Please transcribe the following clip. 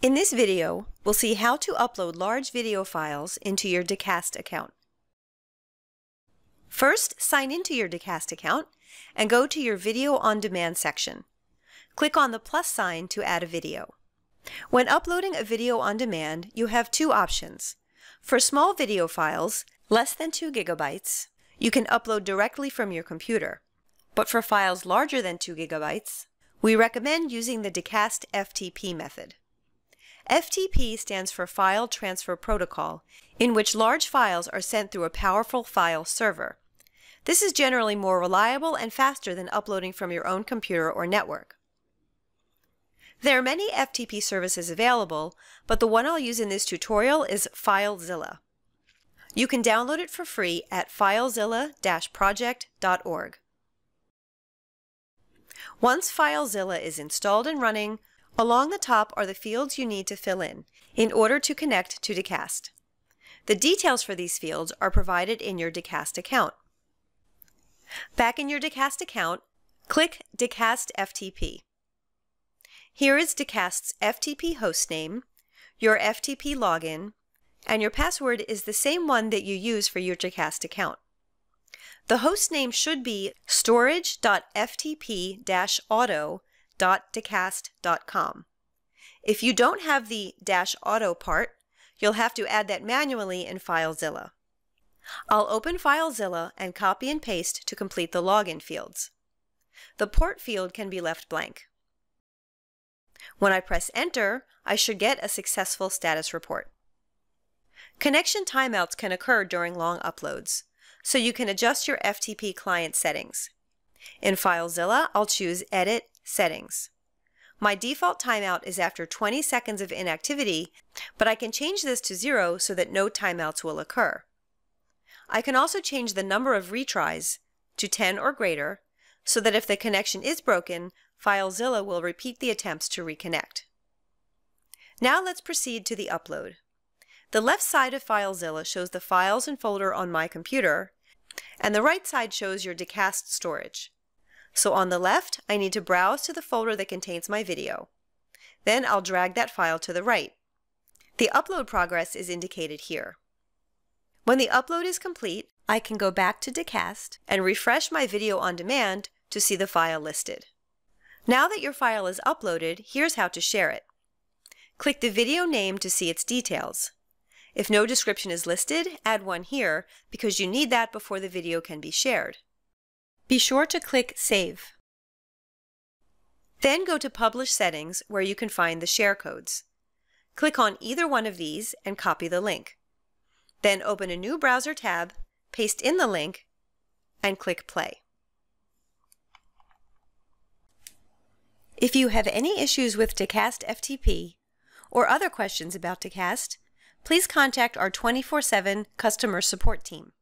In this video, we'll see how to upload large video files into your Dacast account. First, sign into your Dacast account and go to your Video on Demand section. Click on the plus sign to add a video. When uploading a video on demand, you have two options. For small video files, less than 2 gigabytes, you can upload directly from your computer. But for files larger than 2 gigabytes, we recommend using the Dacast FTP method. FTP stands for File Transfer Protocol, in which large files are sent through a powerful file server. This is generally more reliable and faster than uploading from your own computer or network. There are many FTP services available, but the one I'll use in this tutorial is FileZilla. You can download it for free at filezilla-project.org. Once FileZilla is installed and running, Along the top are the fields you need to fill in, in order to connect to Dacast. The details for these fields are provided in your Dacast account. Back in your Dacast account, click Dacast FTP. Here is Dacast's FTP hostname, your FTP login, and your password is the same one that you use for your Dacast account. The hostname should be storage.ftp-auto www.dacast.com. If you don't have the dash auto part, you'll have to add that manually in FileZilla. I'll open FileZilla and copy and paste to complete the login fields. The port field can be left blank. When I press enter, I should get a successful status report. Connection timeouts can occur during long uploads, so you can adjust your FTP client settings. In FileZilla, I'll choose Edit Settings. My default timeout is after 20 seconds of inactivity, but I can change this to zero so that no timeouts will occur. I can also change the number of retries to 10 or greater so that if the connection is broken, FileZilla will repeat the attempts to reconnect. Now let's proceed to the upload. The left side of FileZilla shows the files and folder on my computer, and the right side shows your Dacast storage. So on the left, I need to browse to the folder that contains my video. Then I'll drag that file to the right. The upload progress is indicated here. When the upload is complete, I can go back to Dacast and refresh my video on demand to see the file listed. Now that your file is uploaded, here's how to share it. Click the video name to see its details. If no description is listed, add one here because you need that before the video can be shared. Be sure to click Save. Then go to Publish Settings where you can find the share codes. Click on either one of these and copy the link. Then open a new browser tab, paste in the link, and click Play. If you have any issues with Dacast FTP or other questions about Dacast, please contact our 24-7 customer support team.